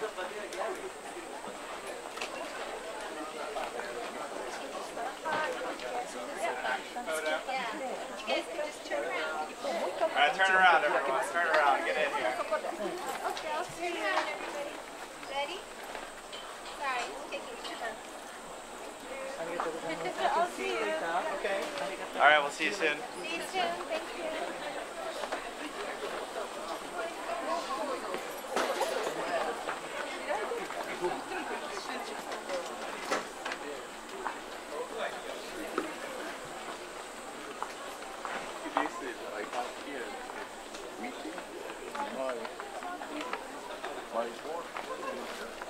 All right, turn around, everyone. Turn around. Get in here. Okay, I'll turn around, everybody. Ready? Sorry, it's taking you. Okay. All right, we'll see you soon. See you soon. Thank you. Dice, hay aquí el meeting, my, my work.